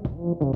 Gracias.